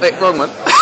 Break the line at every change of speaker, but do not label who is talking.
Wait, wrong one.